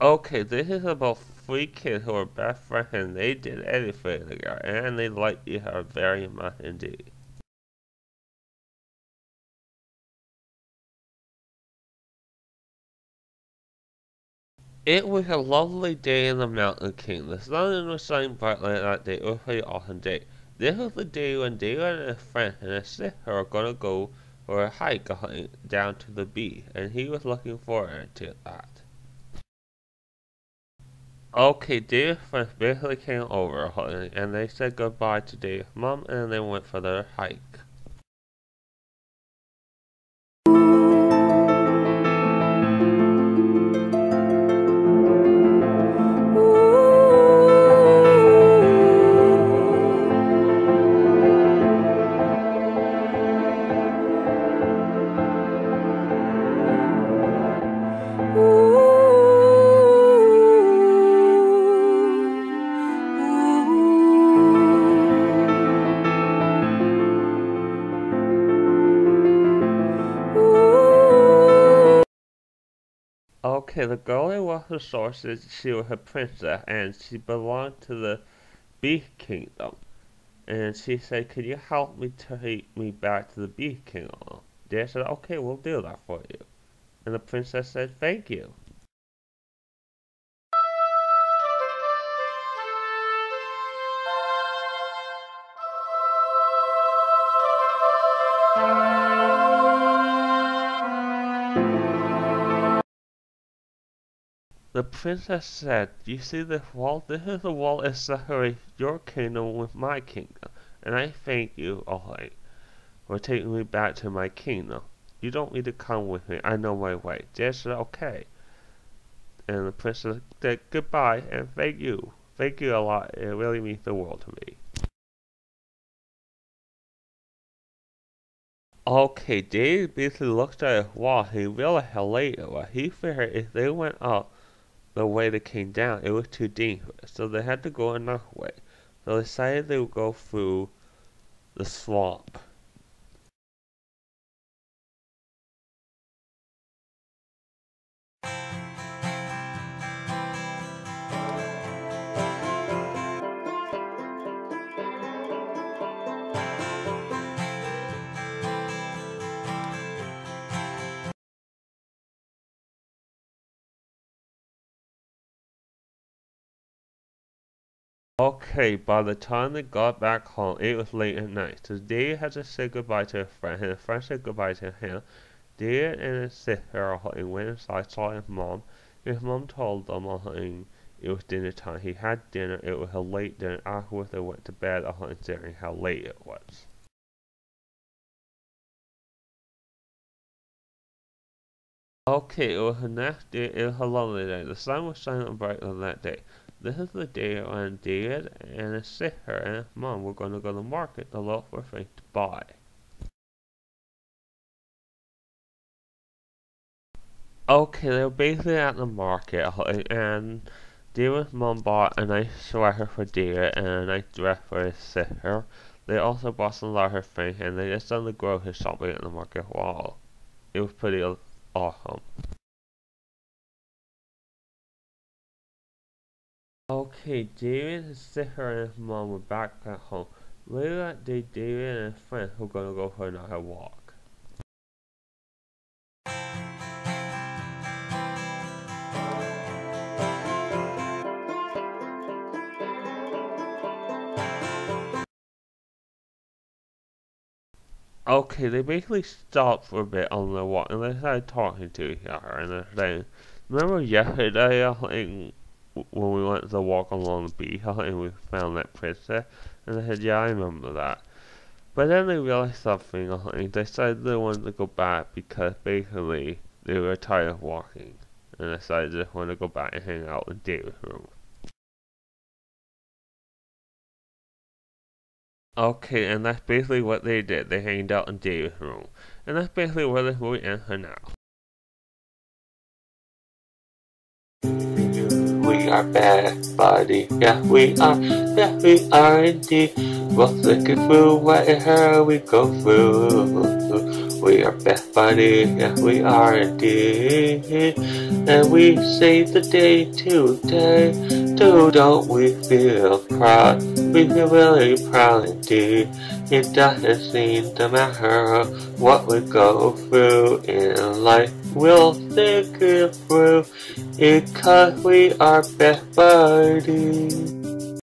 Okay, this is about three kids who are best friends and they did anything together and they like each other very much indeed. It was a lovely day in the Mountain King. The sun was shining brightly that day. It was a awesome day. This was the day when David and his friend and his sister were going to go for a hike down to the beach, and he was looking forward to that. Okay, friends basically came over and they said goodbye to Dave's mom and they went for their hike. Okay, the girl who was the sorceress, she was a princess, and she belonged to the Beast Kingdom. And she said, could you help me take me back to the Beast Kingdom? They said, okay, we'll do that for you. And the princess said, thank you. The princess said, You see this wall? This is the wall that separates your kingdom with my kingdom, and I thank you, alright, for taking me back to my kingdom. You don't need to come with me, I know my way. Said, okay. And the princess said, goodbye, and thank you. Thank you a lot, it really means the world to me. Okay, Dave basically looked at his wall, he realized how late it was. He figured if they went up, the way they came down, it was too dangerous, so they had to go another way. So they decided they would go through the swamp. Okay, by the time they got back home, it was late at night. So Dave had to say goodbye to his friend, and his friend said goodbye to him. Dave and his sister went inside, saw his mom. His mom told them it was dinner time. He had dinner, it was a late dinner. Afterwards, they went to bed, considering how late it was. Okay, it was the next day, it was a lovely day. The sun was shining bright on that day. This is the day when David and his sister and his mom were going to go to the market to look for things to buy. Okay, they were basically at the market and David's mom bought a nice sweater for David and a nice dress for his sister. They also bought some larger things and they just done the grocery shopping at the market wall. It was pretty awesome. Okay, David, his sister, and his mom were back at home. Later that day, David and his friends were gonna go for another walk. Okay, they basically stopped for a bit on the walk and they started talking to each other and they're saying, remember yesterday, I think when we went to walk along the beach and we found that princess. And I said, yeah, I remember that. But then they realized something and they decided they wanted to go back because basically they were tired of walking. And decided they wanted to go back and hang out in David's room. Okay, and that's basically what they did. They hanged out in David's room. And that's basically where the movie ends for now. Are bad, body. Yeah, we are. Yeah, we are indeed. We'll look through whatever we go through. We are best buddy. Yeah, we are indeed. And we save the day today. Do don't we feel proud? We feel really proud indeed. It doesn't seem to matter what we go through in life. We'll think it through because we are best buddies.